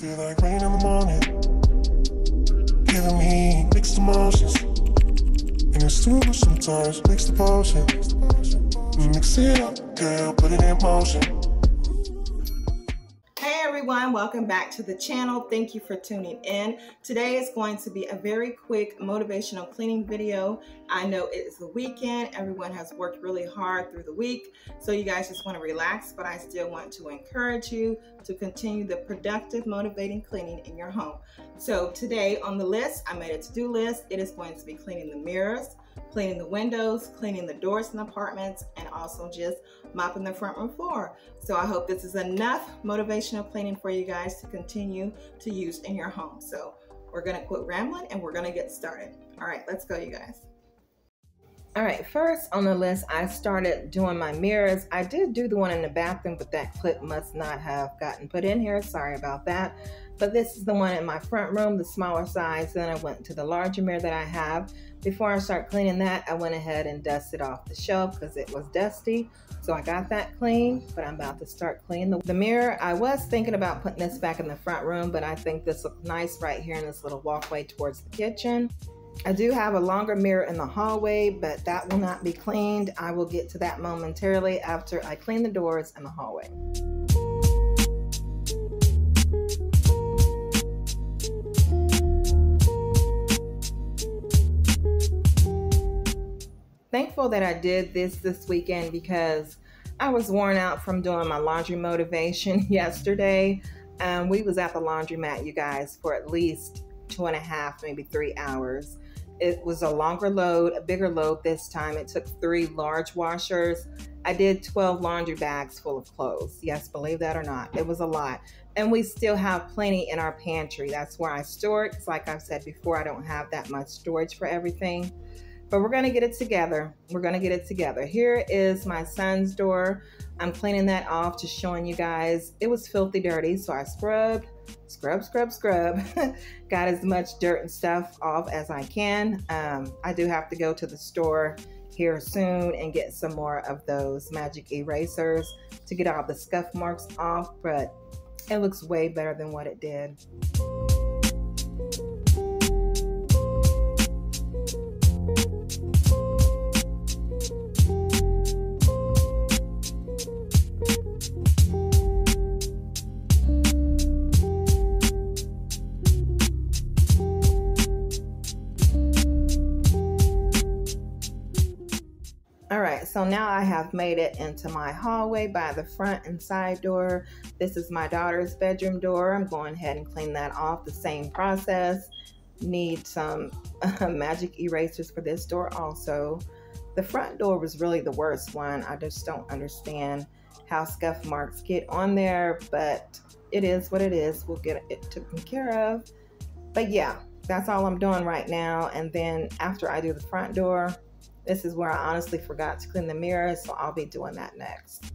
feel like rain in the morning. Giving me mixed emotions. And it's too much sometimes, mix the potion. Mix it up, girl, put it in motion. Everyone, welcome back to the channel. Thank you for tuning in. Today is going to be a very quick motivational cleaning video. I know it is the weekend. Everyone has worked really hard through the week. So you guys just want to relax, but I still want to encourage you to continue the productive, motivating cleaning in your home. So today on the list, I made a to-do list. It is going to be cleaning the mirrors, cleaning the windows, cleaning the doors in apartments, and also just mopping the front room floor. So I hope this is enough motivational cleaning for you guys to continue to use in your home. So we're gonna quit rambling and we're gonna get started. All right, let's go you guys. All right, first on the list, I started doing my mirrors. I did do the one in the bathroom, but that clip must not have gotten put in here. Sorry about that. But this is the one in my front room, the smaller size. Then I went to the larger mirror that I have. Before I start cleaning that, I went ahead and dusted off the shelf because it was dusty. So I got that clean, but I'm about to start cleaning the, the mirror. I was thinking about putting this back in the front room, but I think this looks nice right here in this little walkway towards the kitchen. I do have a longer mirror in the hallway, but that will not be cleaned. I will get to that momentarily after I clean the doors and the hallway. Thankful that I did this this weekend because I was worn out from doing my laundry motivation yesterday. Um, we was at the laundromat, you guys, for at least two and a half, maybe three hours. It was a longer load, a bigger load this time. It took three large washers. I did 12 laundry bags full of clothes. Yes, believe that or not, it was a lot. And we still have plenty in our pantry. That's where I store it. Because, like I've said before, I don't have that much storage for everything. But we're going to get it together. We're going to get it together. Here is my son's door. I'm cleaning that off, just showing you guys. It was filthy dirty, so I scrubbed, scrub, scrub, scrub. Got as much dirt and stuff off as I can. Um, I do have to go to the store here soon and get some more of those magic erasers to get all the scuff marks off, but it looks way better than what it did. So now I have made it into my hallway by the front and side door. This is my daughter's bedroom door. I'm going ahead and clean that off. The same process. Need some magic erasers for this door also. The front door was really the worst one. I just don't understand how scuff marks get on there, but it is what it is. We'll get it taken care of. But yeah, that's all I'm doing right now. And then after I do the front door, this is where I honestly forgot to clean the mirror, so I'll be doing that next.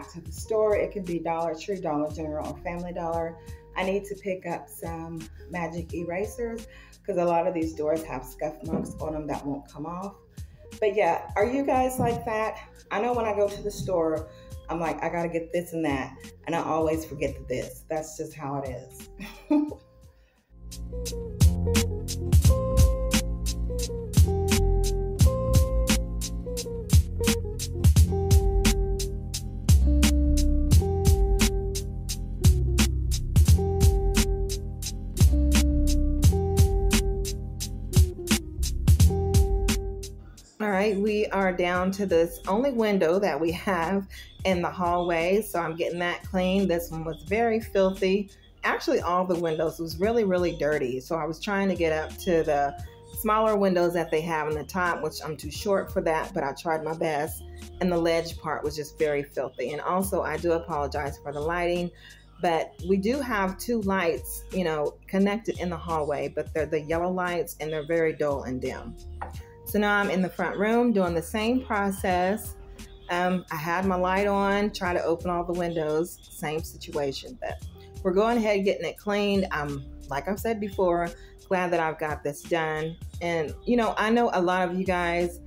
Back to the store, it can be Dollar Tree, Dollar General, or Family Dollar. I need to pick up some magic erasers because a lot of these doors have scuff marks on them that won't come off. But yeah, are you guys like that? I know when I go to the store, I'm like, I gotta get this and that, and I always forget the this. That's just how it is. right, we are down to this only window that we have in the hallway. So I'm getting that clean. This one was very filthy. Actually, all the windows was really, really dirty. So I was trying to get up to the smaller windows that they have on the top, which I'm too short for that, but I tried my best. And the ledge part was just very filthy. And also, I do apologize for the lighting, but we do have two lights, you know, connected in the hallway, but they're the yellow lights and they're very dull and dim. So now I'm in the front room doing the same process. Um, I had my light on, try to open all the windows, same situation, but we're going ahead getting it cleaned. I'm, like I've said before, glad that I've got this done. And, you know, I know a lot of you guys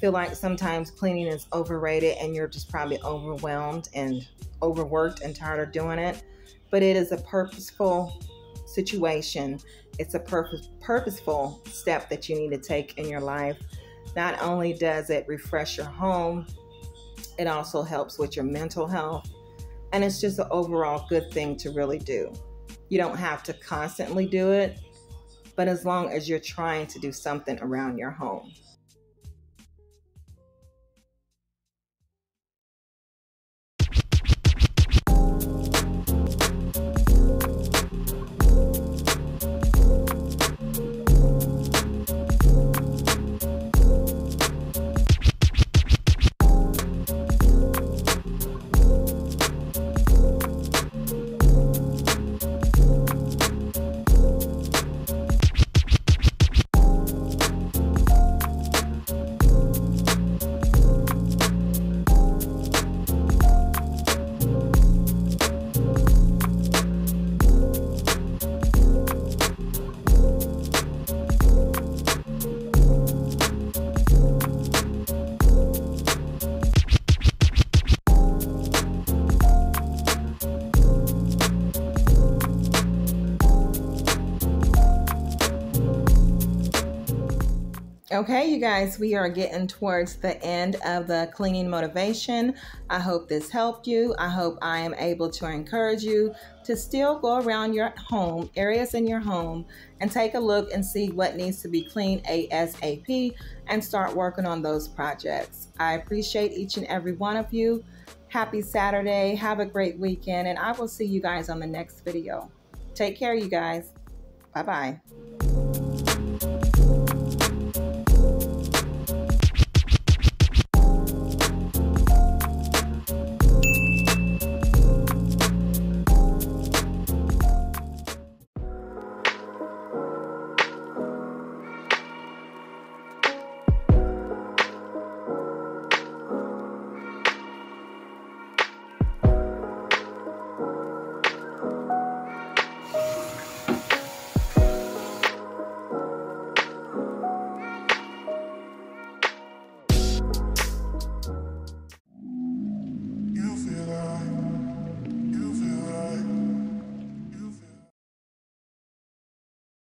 feel like sometimes cleaning is overrated and you're just probably overwhelmed and overworked and tired of doing it. But it is a purposeful situation. It's a purpose, purposeful step that you need to take in your life. Not only does it refresh your home, it also helps with your mental health. And it's just an overall good thing to really do. You don't have to constantly do it, but as long as you're trying to do something around your home. Okay, you guys, we are getting towards the end of the cleaning motivation. I hope this helped you. I hope I am able to encourage you to still go around your home, areas in your home, and take a look and see what needs to be cleaned ASAP and start working on those projects. I appreciate each and every one of you. Happy Saturday. Have a great weekend, and I will see you guys on the next video. Take care, you guys. Bye bye.